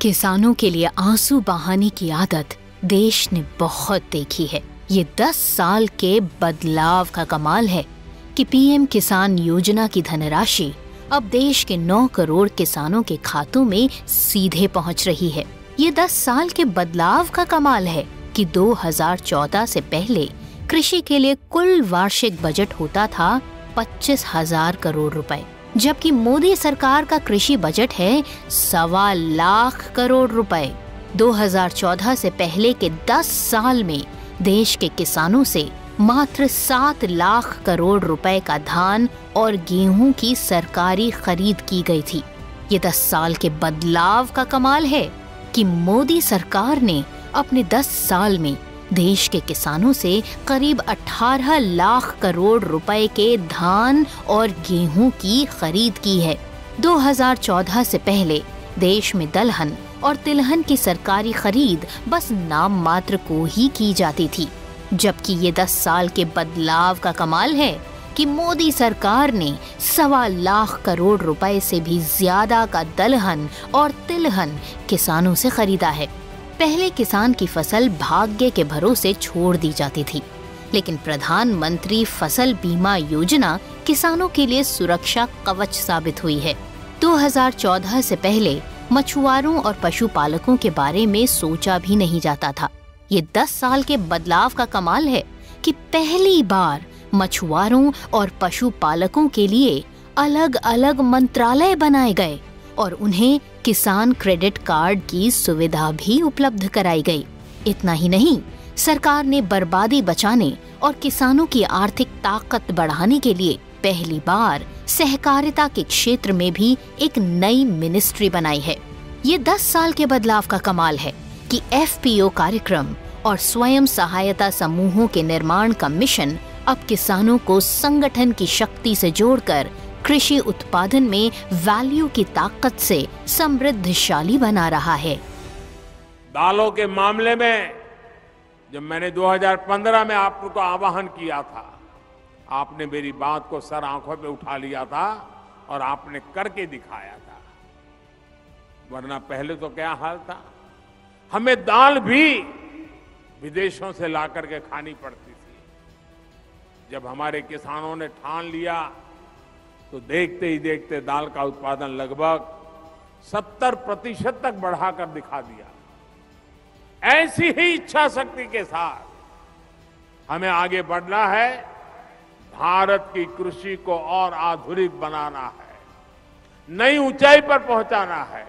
किसानों के लिए आँसू बहाने की आदत देश ने बहुत देखी है। ये 10 साल के बदलाव का कमाल है कि पीएम किसान योजना की धनराशि अब देश के 9 करोड़ किसानों के खातों में सीधे पहुँच रही है। ये 10 साल के बदलाव का कमाल है कि 2014 से पहले कृषि के लिए कुल वार्षिक बजट होता था पच्चीस हज़ार करोड़ रुपए। जबकि मोदी सरकार का कृषि बजट है सवा लाख करोड़ रुपए। 2014 से पहले के 10 साल में देश के किसानों से मात्र सात लाख करोड़ रुपए का धान और गेहूँ की सरकारी खरीद की गई थी। ये 10 साल के बदलाव का कमाल है कि मोदी सरकार ने अपने 10 साल में देश के किसानों से करीब 18 लाख करोड़ रुपए के धान और गेहूँ की खरीद की है। 2014 से पहले देश में दलहन और तिलहन की सरकारी खरीद बस नाम मात्र को ही की जाती थी, जबकि ये 10 साल के बदलाव का कमाल है कि मोदी सरकार ने सवा लाख करोड़ रुपए से भी ज़्यादा का दलहन और तिलहन किसानों से खरीदा है। पहले किसान की फ़सल भाग्य के भरोसे छोड़ दी जाती थी। लेकिन प्रधानमंत्री फ़सल बीमा योजना किसानों के लिए सुरक्षा कवच साबित हुई है। 2014 से पहले मछुआरों और पशुपालकों के बारे में सोचा भी नहीं जाता था। ये 10 साल के बदलाव का कमाल है कि पहली बार मछुआरों और पशुपालकों के लिए अलग अलग मंत्रालय बनाए गए और उन्हें किसान क्रेडिट कार्ड की सुविधा भी उपलब्ध कराई गई। इतना ही नहीं, सरकार ने बर्बादी बचाने और किसानों की आर्थिक ताकत बढ़ाने के लिए पहली बार सहकारिता के क्षेत्र में भी एक नई मिनिस्ट्री बनाई है। ये 10 साल के बदलाव का कमाल है कि एफपीओ कार्यक्रम और स्वयं सहायता समूहों के निर्माण का मिशन अब किसानों को संगठन की शक्ति से जोड़कर कृषि उत्पादन में वैल्यू की ताकत से समृद्धशाली बना रहा है। दालों के मामले में, जब मैंने 2015 में आपको तो आह्वान किया था, आपने मेरी बात को सर आँखों पे उठा लिया था और आपने करके दिखाया था। वरना पहले तो क्या हाल था? हमें दाल भी विदेशों से ला करके खानी पड़ती थी। जब हमारे किसानों ने ठान लिया तो देखते ही देखते दाल का उत्पादन लगभग 70 प्रतिशत तक बढ़ाकर दिखा दिया। ऐसी ही इच्छा शक्ति के साथ हमें आगे बढ़ना है, भारत की कृषि को और आधुनिक बनाना है, नई ऊंचाई पर पहुंचाना है।